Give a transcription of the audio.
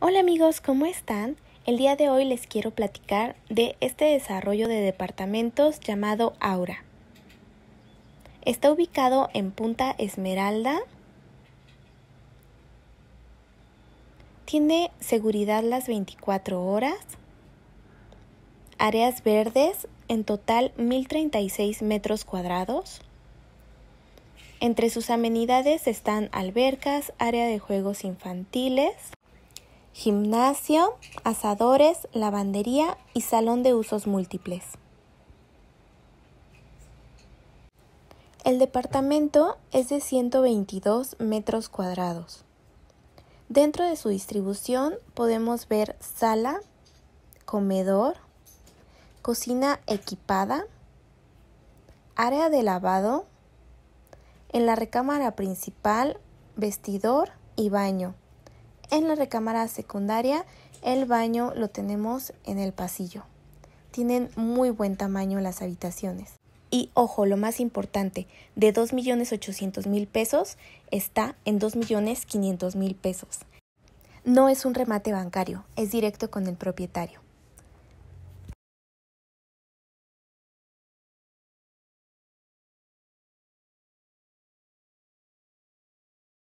Hola amigos, ¿cómo están? El día de hoy les quiero platicar de este desarrollo de departamentos llamado Aura. Está ubicado en Punta Esmeralda. Tiene seguridad las 24 horas. Áreas verdes, en total 1036 metros cuadrados. Entre sus amenidades están albercas, área de juegos infantiles, gimnasio, asadores, lavandería y salón de usos múltiples. El departamento es de 122 metros cuadrados. Dentro de su distribución podemos ver sala, comedor, cocina equipada, área de lavado, en la recámara principal, vestidor y baño. En la recámara secundaria, el baño lo tenemos en el pasillo. Tienen muy buen tamaño las habitaciones. Y ojo, lo más importante, de 2.800.000 pesos está en 2.500.000 pesos. No es un remate bancario, es directo con el propietario.